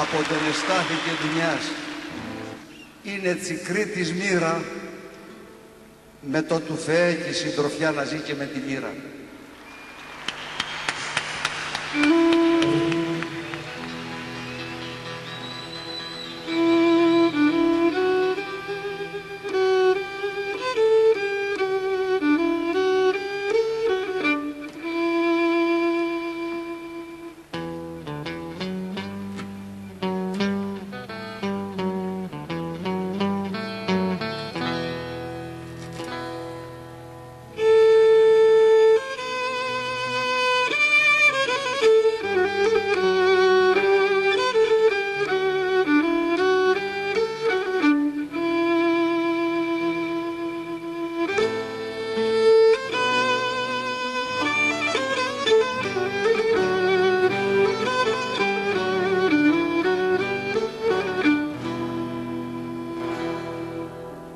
από τον Εστάθη και Δουνιάς. Είναι τσικρή της μοίρα με το του Θεέ και η συντροφιά να ζει και με τη μοίρα.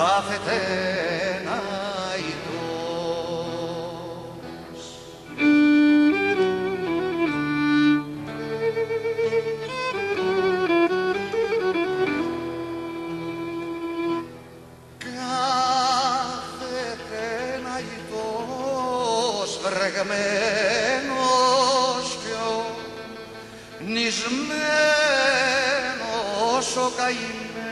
κάθεται ένα ιδρός. Κάθεται ένα ιδρός βρεγμένος πιο νησμένος ο καημένος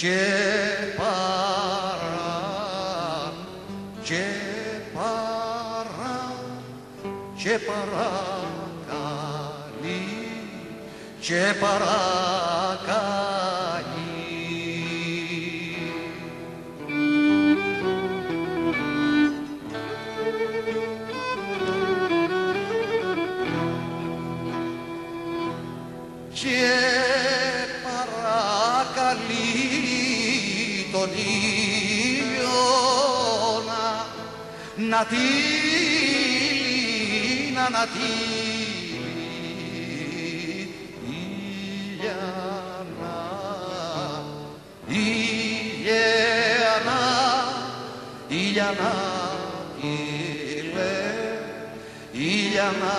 και παρά και παρά και παρακαλεί και παρα και να τη λίνα να τη ηλιανά ηλιανά ηλιανά ηλιανά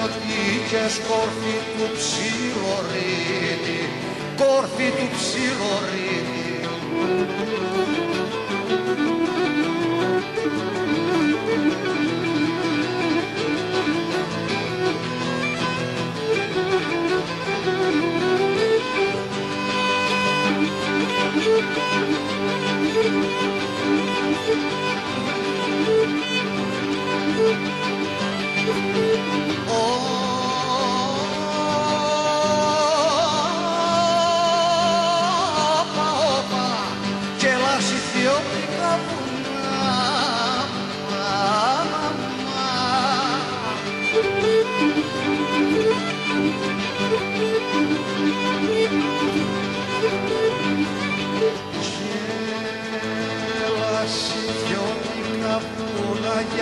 νιωτή και σκόρφη του ψιλορίτη, κόρφη του ψιλορίτη.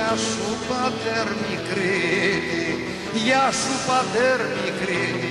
Γεια σου πατέρ μικρή, γεια σου πατέρ μικρή.